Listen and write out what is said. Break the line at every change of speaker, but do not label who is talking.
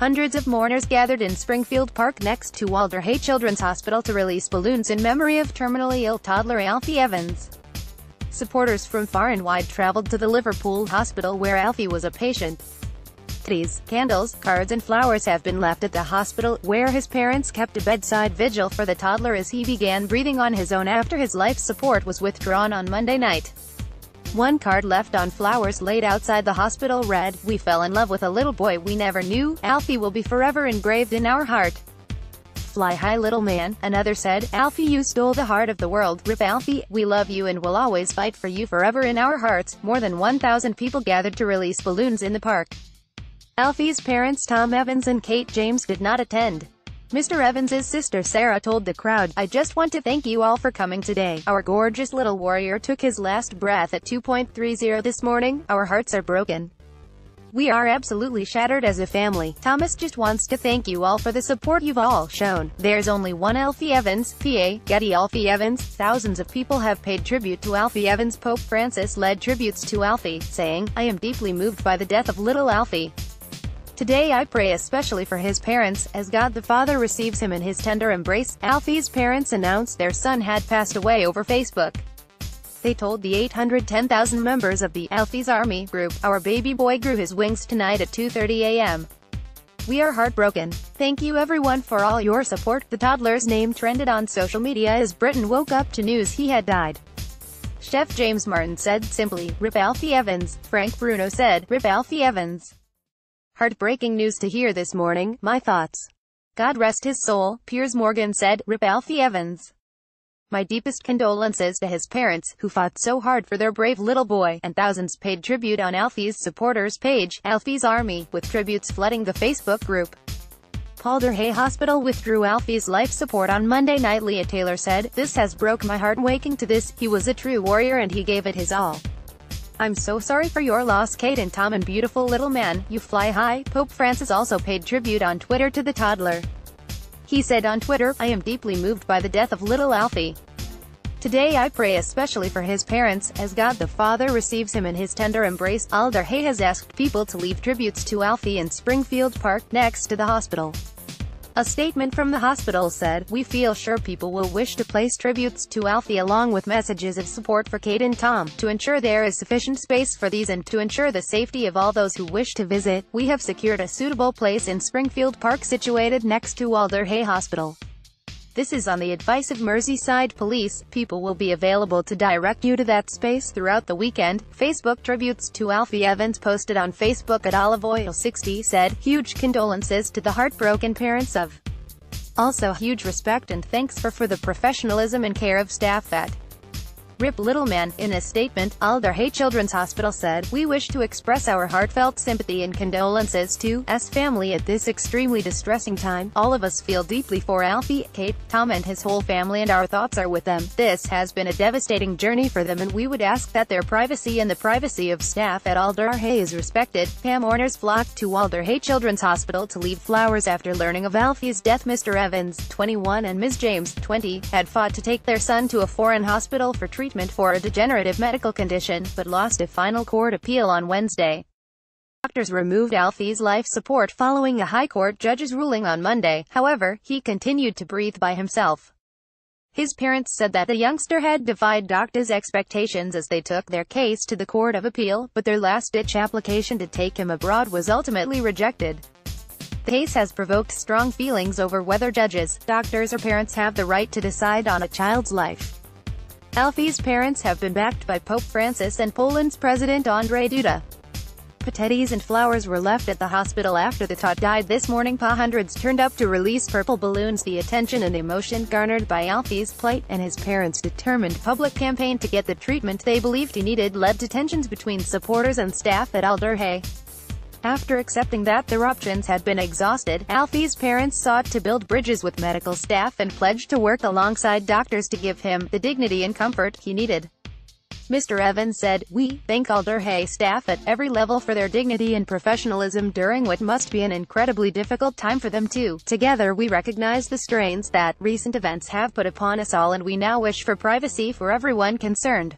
Hundreds of mourners gathered in Springfield Park next to Alder Hey Children's Hospital to release balloons in memory of terminally ill toddler Alfie Evans. Supporters from far and wide traveled to the Liverpool hospital where Alfie was a patient. Trees, candles, cards and flowers have been left at the hospital, where his parents kept a bedside vigil for the toddler as he began breathing on his own after his life support was withdrawn on Monday night. One card left on flowers laid outside the hospital read, We fell in love with a little boy we never knew, Alfie will be forever engraved in our heart. Fly high little man, another said, Alfie you stole the heart of the world, rip Alfie, we love you and will always fight for you forever in our hearts. More than 1,000 people gathered to release balloons in the park. Alfie's parents Tom Evans and Kate James did not attend. Mr. Evans's sister Sarah told the crowd, I just want to thank you all for coming today. Our gorgeous little warrior took his last breath at 2.30 this morning. Our hearts are broken. We are absolutely shattered as a family. Thomas just wants to thank you all for the support you've all shown. There's only one Alfie Evans, PA, Getty Alfie Evans. Thousands of people have paid tribute to Alfie Evans. Pope Francis led tributes to Alfie, saying, I am deeply moved by the death of little Alfie. Today I pray especially for his parents, as God the Father receives him in his tender embrace. Alfie's parents announced their son had passed away over Facebook. They told the 810,000 members of the Alfie's Army group, Our baby boy grew his wings tonight at 2.30 a.m. We are heartbroken. Thank you everyone for all your support. The toddler's name trended on social media as Britain woke up to news he had died. Chef James Martin said simply, Rip Alfie Evans. Frank Bruno said, Rip Alfie Evans. Heartbreaking news to hear this morning, my thoughts. God rest his soul, Piers Morgan said, Rip Alfie Evans. My deepest condolences to his parents, who fought so hard for their brave little boy, and thousands paid tribute on Alfie's supporters page, Alfie's Army, with tributes flooding the Facebook group. Alder Hey Hospital withdrew Alfie's life support on Monday night Leah Taylor said, This has broke my heart waking to this, he was a true warrior and he gave it his all. I'm so sorry for your loss Kate and Tom and beautiful little man, you fly high. Pope Francis also paid tribute on Twitter to the toddler. He said on Twitter, I am deeply moved by the death of little Alfie. Today I pray especially for his parents, as God the Father receives him in his tender embrace. Alder Hey has asked people to leave tributes to Alfie in Springfield Park, next to the hospital. A statement from the hospital said, We feel sure people will wish to place tributes to Alfie along with messages of support for Kate and Tom. To ensure there is sufficient space for these and to ensure the safety of all those who wish to visit, we have secured a suitable place in Springfield Park situated next to Alder Hey Hospital. This is on the advice of Merseyside Police. People will be available to direct you to that space throughout the weekend. Facebook tributes to Alfie Evans posted on Facebook at Olive Oil 60 said, huge condolences to the heartbroken parents of. Also huge respect and thanks for for the professionalism and care of staff at Rip Littleman, in a statement, Alder Hey Children's Hospital said, We wish to express our heartfelt sympathy and condolences to S family at this extremely distressing time. All of us feel deeply for Alfie, Kate, Tom and his whole family and our thoughts are with them. This has been a devastating journey for them and we would ask that their privacy and the privacy of staff at Alder Hey is respected. Pam Orners flocked to Alder Hey Children's Hospital to leave flowers after learning of Alfie's death. Mr. Evans, 21 and Ms. James, 20, had fought to take their son to a foreign hospital for treatment treatment for a degenerative medical condition, but lost a final court appeal on Wednesday. Doctors removed Alfie's life support following a high court judge's ruling on Monday, however, he continued to breathe by himself. His parents said that the youngster had defied doctors' expectations as they took their case to the Court of Appeal, but their last-ditch application to take him abroad was ultimately rejected. The case has provoked strong feelings over whether judges, doctors or parents have the right to decide on a child's life. Alfie's parents have been backed by Pope Francis and Poland's President Andrzej Duda. Patettis and flowers were left at the hospital after the tot died this morning. Pa hundreds turned up to release purple balloons. The attention and emotion garnered by Alfie's plight and his parents' determined public campaign to get the treatment they believed he needed led to tensions between supporters and staff at Alder Hey. After accepting that their options had been exhausted, Alfie's parents sought to build bridges with medical staff and pledged to work alongside doctors to give him the dignity and comfort he needed. Mr. Evans said, We thank Alder Hey staff at every level for their dignity and professionalism during what must be an incredibly difficult time for them too. Together we recognize the strains that recent events have put upon us all and we now wish for privacy for everyone concerned.